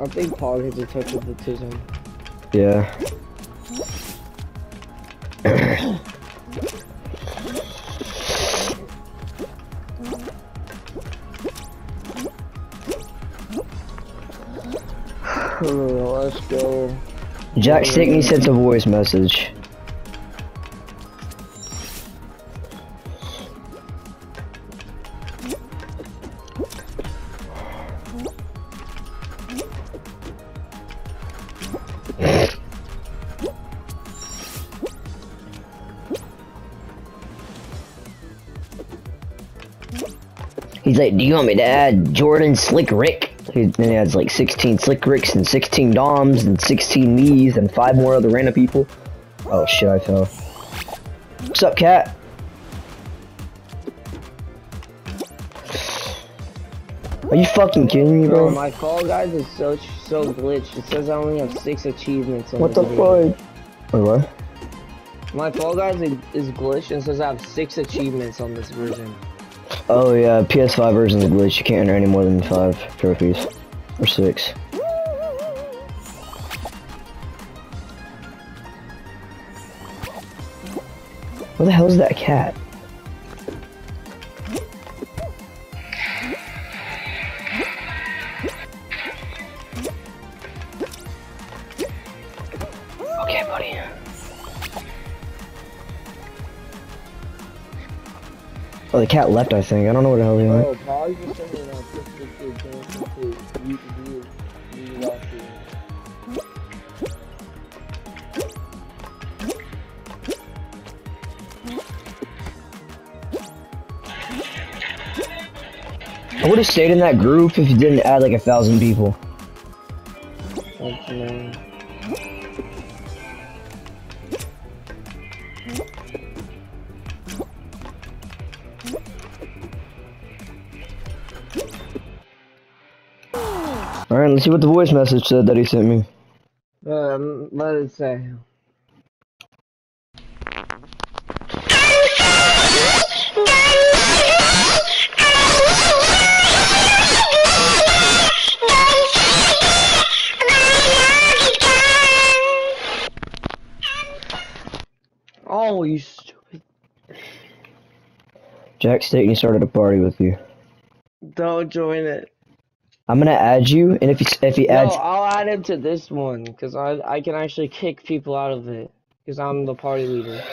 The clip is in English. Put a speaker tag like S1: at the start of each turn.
S1: I think Paul has a touch with autism.
S2: Yeah.
S1: Let's go.
S2: Jack Stickney sent a voice message. He's like, do you want me to add Jordan Slick Rick? He, then he adds like 16 Slick Ricks and 16 Doms and 16 me's and five more other random people. Oh shit, I fell. What's up, cat? Are you fucking kidding me,
S1: Bro,
S2: bro?
S1: my Fall Guys is so so glitched. It says I only have six achievements. On this
S2: What the fuck? Wait, what?
S1: My Fall Guys is, is glitched and says I have six achievements on this version.
S2: Oh yeah, PS5 version's a glitch. You can't enter any more than five trophies. Or six. Where the hell is that cat? Okay, buddy. Oh, the cat left, I think. I don't know where the hell he went.
S1: Oh, Paul just sent me an autistic kid dancing to you to do you last year.
S2: I would have stayed in that group if you didn't add like a thousand people. Alright, let's see what the voice message said that he sent me.
S1: Um, let it say. Oh, you stupid!
S2: Jack Stickney started a party with you.
S1: Don't join it.
S2: I'm gonna add you, and if he if he
S1: No,
S2: adds,
S1: I'll add him to this one because I I can actually kick people out of it because I'm the party leader.